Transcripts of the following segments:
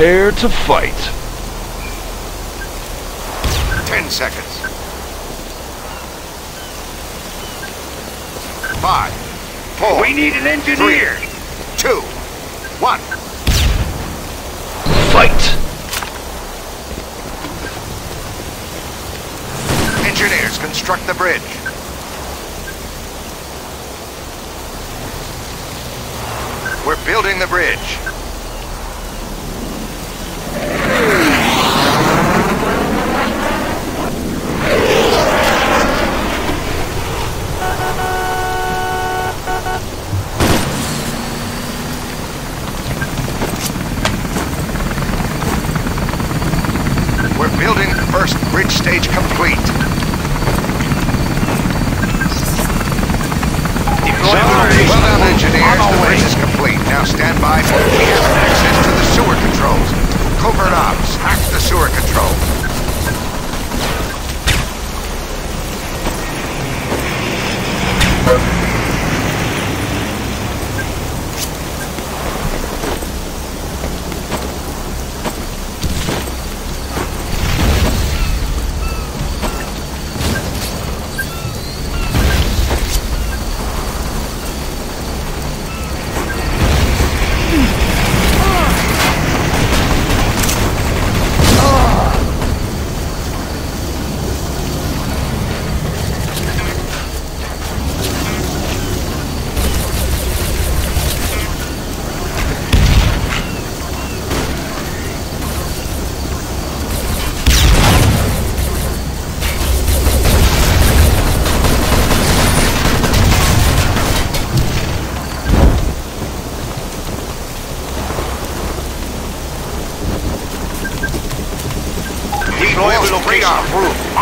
Prepare to fight. Ten seconds. Five, four, We need an engineer. two, one. Fight! Engineers construct the bridge. We're building the bridge.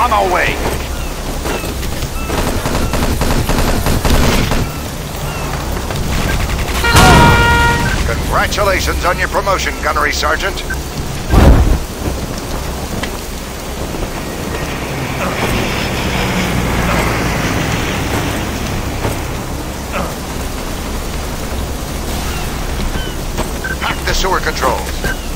On our way. Congratulations on your promotion, Gunnery Sergeant. Hack the sewer controls.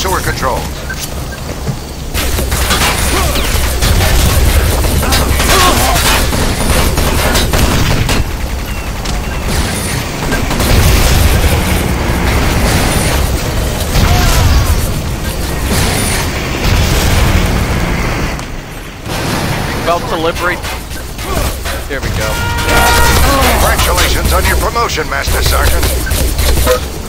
Sewer controls. About to liberate. There we go. Congratulations on your promotion, Master Sergeant.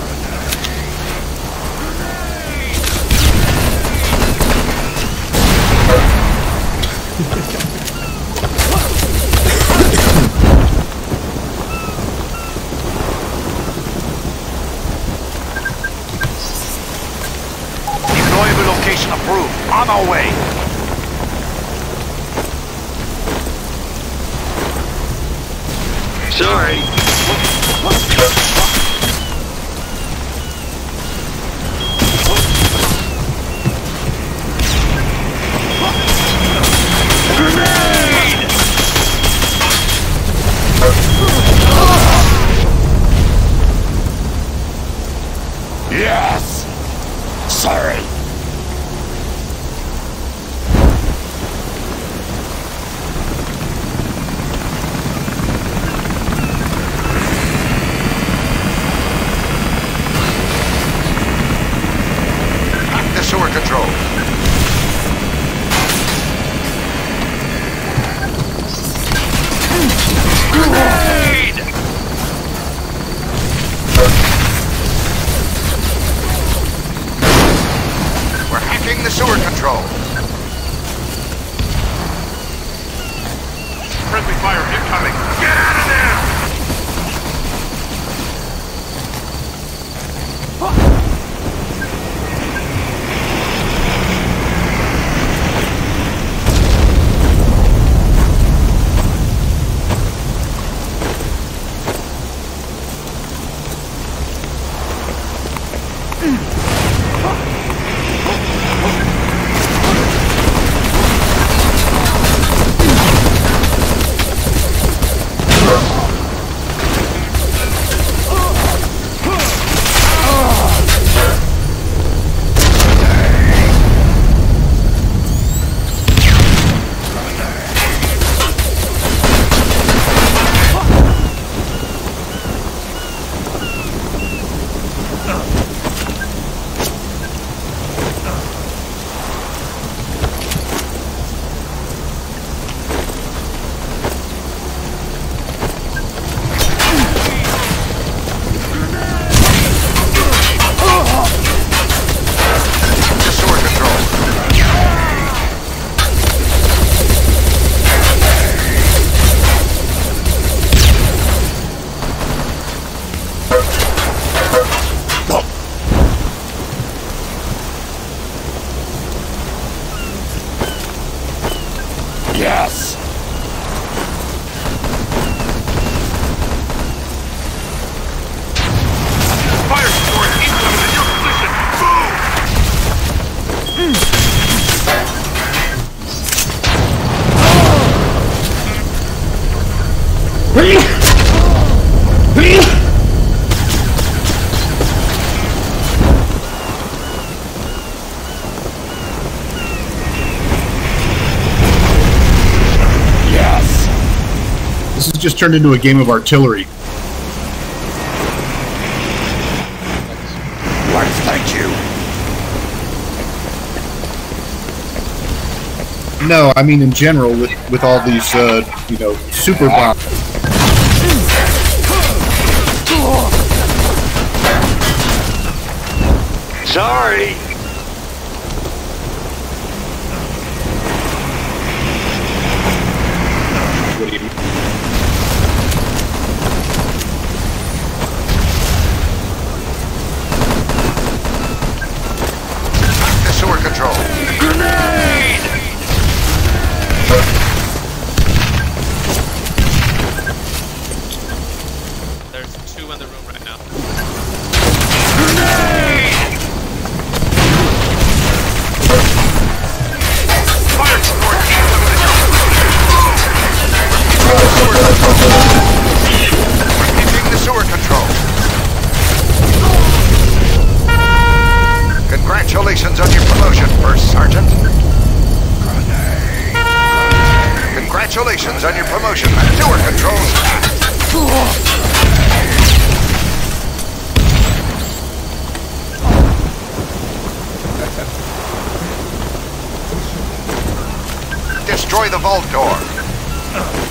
Location approved. On our way. Sorry. This has just turned into a game of artillery. Why, thank you. No, I mean in general with with all these uh, you know super bombs. Sorry. Congratulations on your promotion, First Sergeant. Congratulations on your promotion. Sewer controls. Destroy the vault door.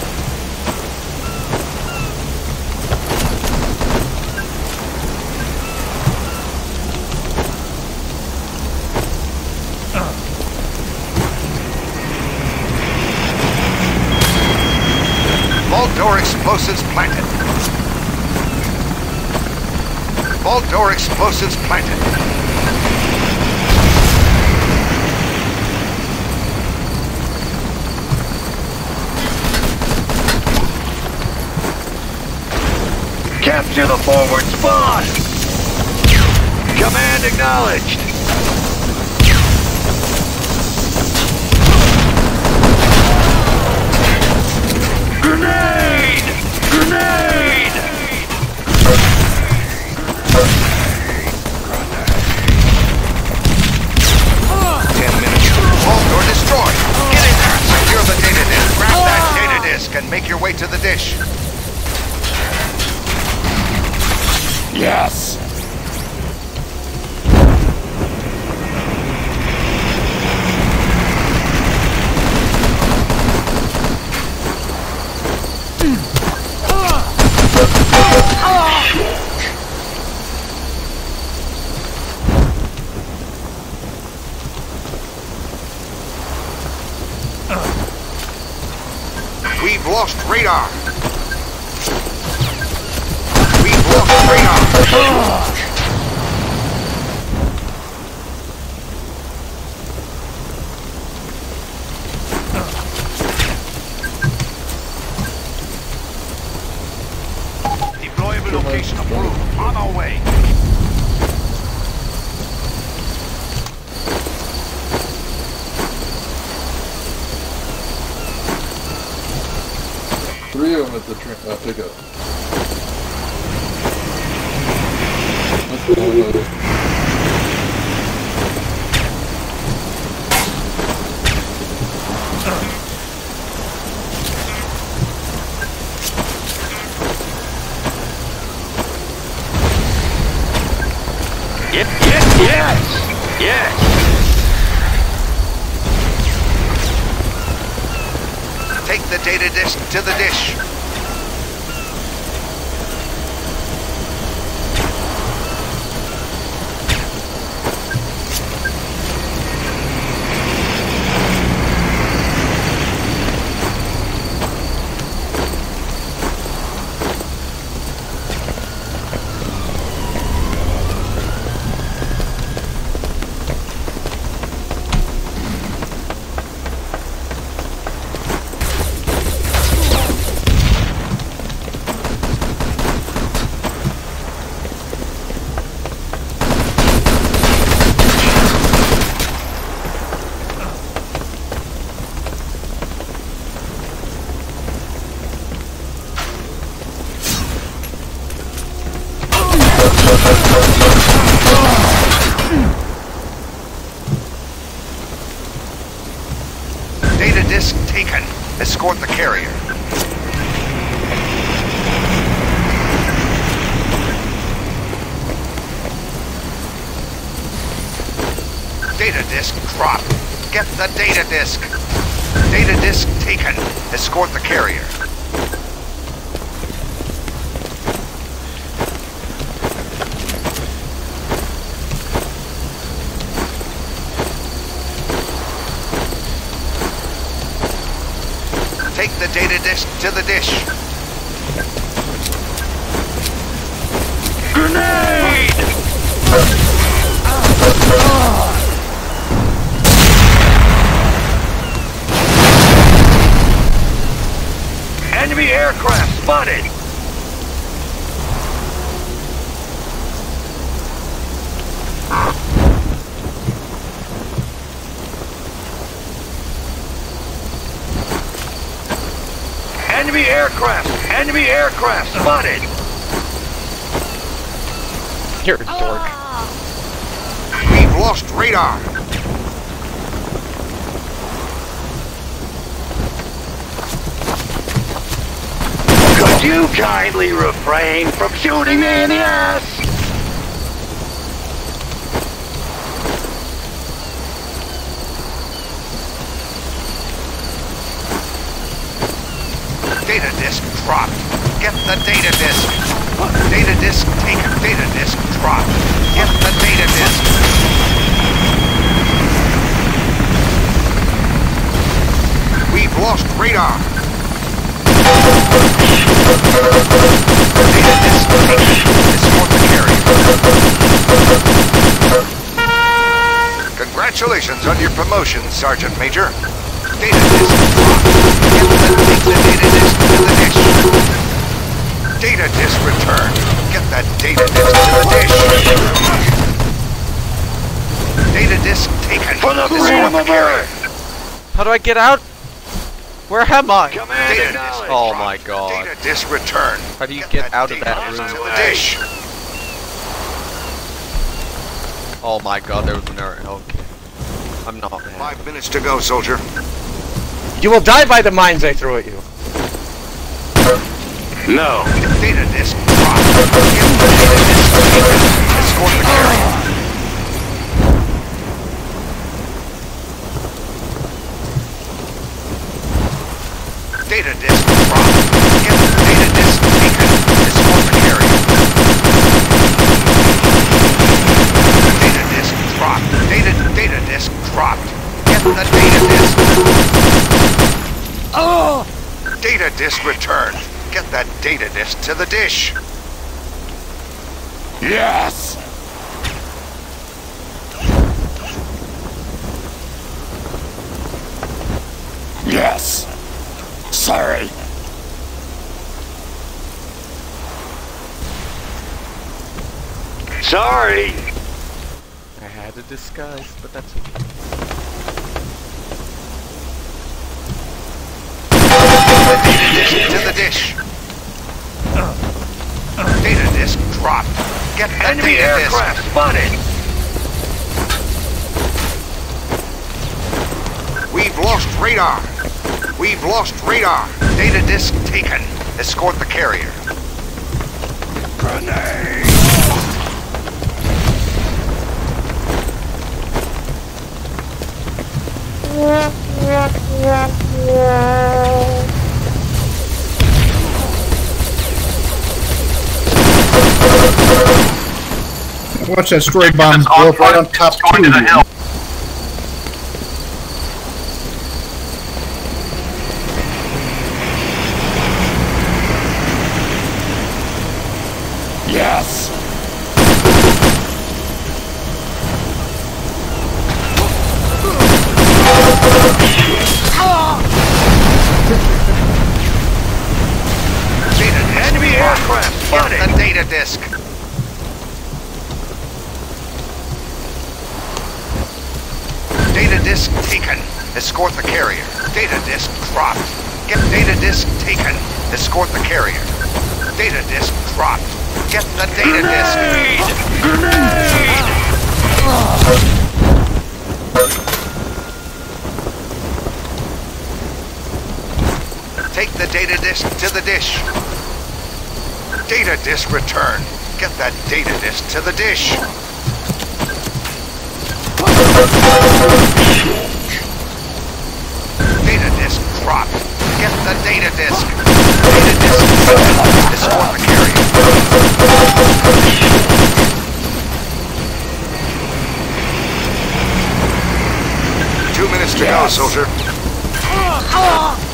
Vault door explosives planted. Vault door explosives planted. Capture the forward spawn! Command acknowledged! Way to the dish. Yes! We've lost radar. We've lost radar. Deployable location approved. On our way. Three of them at the tra- uh, pickup. Let's go with it. Yes, yes, yes! Take the data disk to the dish. Data disk taken. Escort the carrier. Disk dropped. Get the data disk. Data disk taken. Escort the carrier. Take the data disk to the dish. Enemy aircraft spotted! Enemy aircraft! Enemy aircraft spotted! You're a dork. Ah. We've lost radar. Could you kindly refrain from shooting me in the ass? Data disk dropped. Get the data disk. Data disk taken. Data disk dropped. Get the data disk. We've lost radar. Data disk taken. Escort the carrier. Congratulations on your promotion, Sergeant Major. Data disk dropped. Get the, the data disk to the dish. Data disk returned. Get that data disk to the dish. Data disk taken. For the Escort freedom the carrier. How do I get out? Where am I? Command Data Oh my god. Data disk returned. How do you get out of that room? Dish. Oh my god, there was an error. Okay. I'm not mad. Five minutes to go, soldier. You will die by the mines I throw at you. No. Data disk dropped. Get the data disk taken. Escort the carrier. Data disk dropped. Get the data disk taken. Escort the carrier. Data disk dropped. Data data disk dropped. Get the data disk. Oh! Data disk returned. Get that data disk to the dish. Yes! Yes! Sorry. Sorry! I had a disguise, but that's okay. Data disk to the dish. Data disk dropped. Get the Enemy data aircraft disk. spotted! We've lost radar. We've lost radar. Data disk taken. Escort the carrier. Grenade! Watch that stray bomb blow up right on top of you. disk taken. Escort the carrier. Data disk dropped. Get the data disk. Grenade! Grenade! Take the data disk to the dish. Data disk return. Get that data disk to the dish. Data disk dropped. The data disk. Data disk. Escort the carrier. Two minutes to go, soldier. Ah.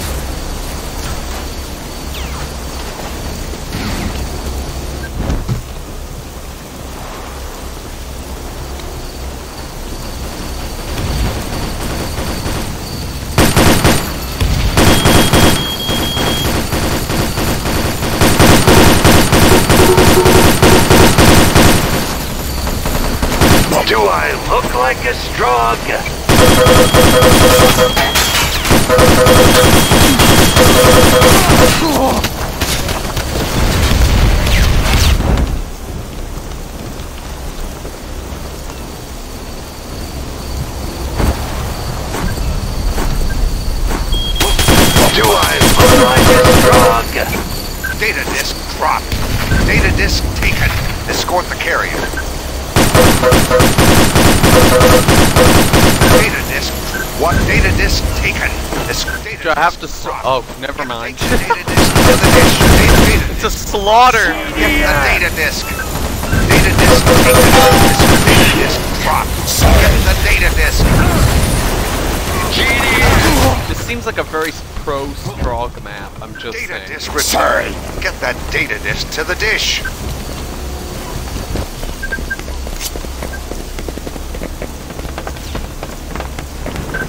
Do I look like a strong? Do I look like a? Data disk dropped. Data disk taken. Escort the carrier. Data disk. What? Data disk taken. Esc- data Do I have to? oh, never mind. Take data disk to the dish. Data, data It's a slaughter. Get the data disk. Data disk taken. Esc- Data disk dropped. Get the data disk. This seems like a very pro Strogg map. I'm just Data saying. disk returned. Get that data disk to the dish.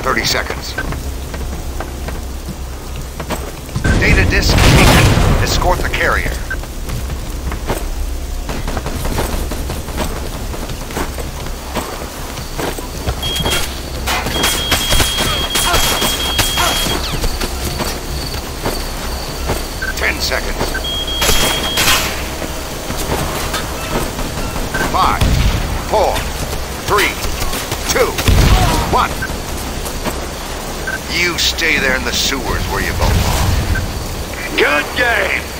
Thirty seconds. Data disk taken. Escort the carrier. Ten seconds. Five, four, You stay there in the sewers where you belong. Good game.